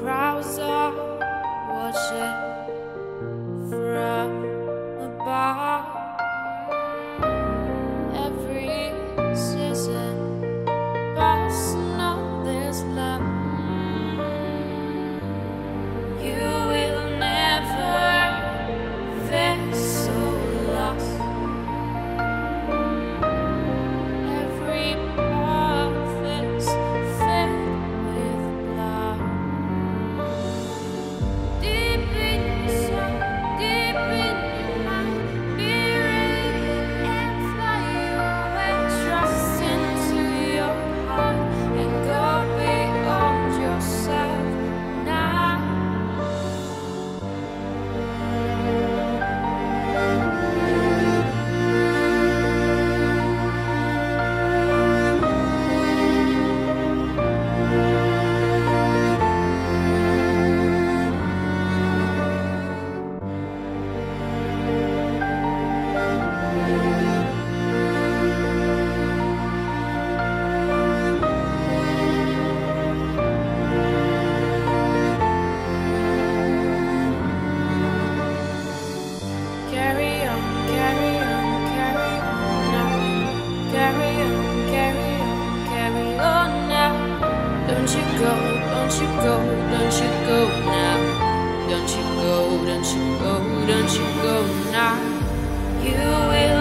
crowds are watching from above. Go, don't you go, don't you go now. Don't you go, don't you go, don't you go now. You